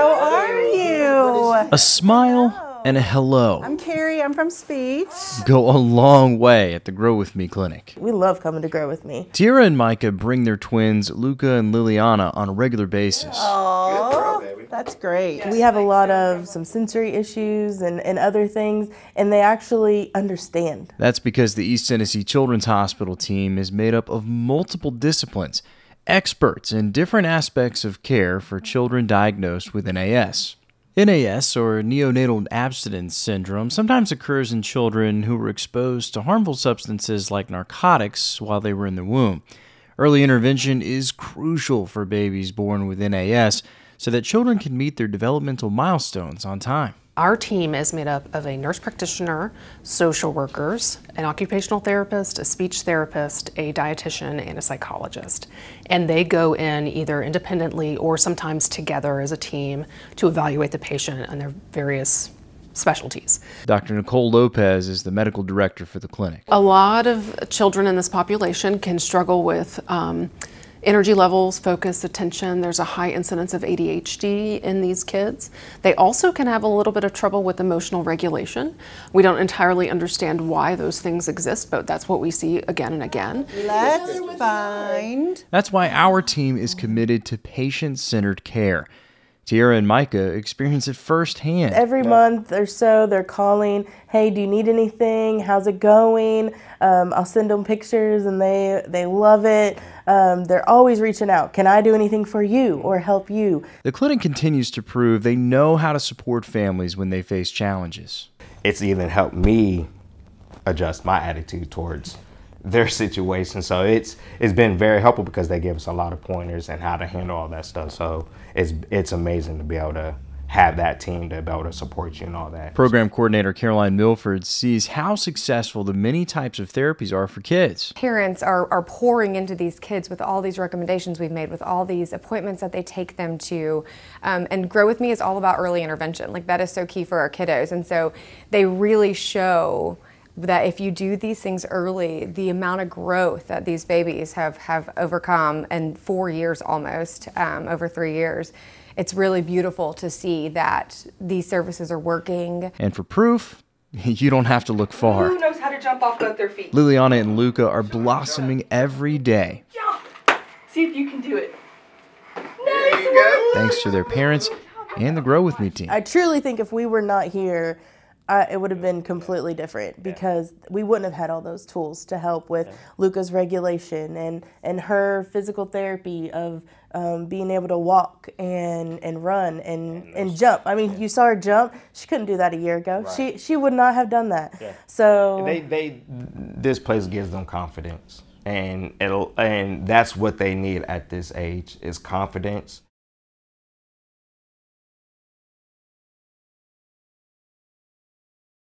How are you? A smile and a hello I'm Carrie. I'm from Speech. go a long way at the Grow With Me clinic. We love coming to grow with me. Tiera and Micah bring their twins, Luca and Liliana, on a regular basis. Oh, that's great. We have a lot of some sensory issues and, and other things, and they actually understand. That's because the East Tennessee Children's Hospital team is made up of multiple disciplines, experts in different aspects of care for children diagnosed with NAS. NAS, or neonatal abstinence syndrome, sometimes occurs in children who were exposed to harmful substances like narcotics while they were in the womb. Early intervention is crucial for babies born with NAS so that children can meet their developmental milestones on time. Our team is made up of a nurse practitioner, social workers, an occupational therapist, a speech therapist, a dietitian, and a psychologist. And they go in either independently or sometimes together as a team to evaluate the patient and their various specialties. Dr. Nicole Lopez is the medical director for the clinic. A lot of children in this population can struggle with um, energy levels, focus, attention. There's a high incidence of ADHD in these kids. They also can have a little bit of trouble with emotional regulation. We don't entirely understand why those things exist, but that's what we see again and again. Let's find. That's why our team is committed to patient centered care. Tiera and Micah experience it firsthand. Every month or so, they're calling, "Hey, do you need anything? How's it going?" Um, I'll send them pictures, and they they love it. Um, they're always reaching out. Can I do anything for you or help you? The clinic continues to prove they know how to support families when they face challenges. it's even helped me adjust my attitude towards their situation. So it's it's been very helpful because they give us a lot of pointers and how to handle all that stuff. So it's it's amazing to be able to have that team to be able to support you and all that. Program coordinator Caroline Milford sees how successful the many types of therapies are for kids. parents are, are pouring into these kids with all these recommendations we've made, with all these appointments that they take them to. Um, and Grow With Me is all about early intervention. Like, that is so key for our kiddos. And so they really show that if you do these things early, the amount of growth that these babies have, have overcome in four years almost, um, over three years, it's really beautiful to see that these services are working. And for proof, you don't have to look far. Who knows how to jump off both their feet? Liliana and Luca are blossoming every day Jump! See if you can do it. Nice Thanks to their parents and the Grow With Me team. I truly think if we were not here, uh, it would have been completely different because we wouldn't have had all those tools to help with Luca's regulation and, and her physical therapy of um, being able to walk and, and run and, and jump. I mean, you saw her jump. She couldn't do that a year ago. She she would not have done that. So they they this place gives them confidence and it'll and that's what they need at this age is confidence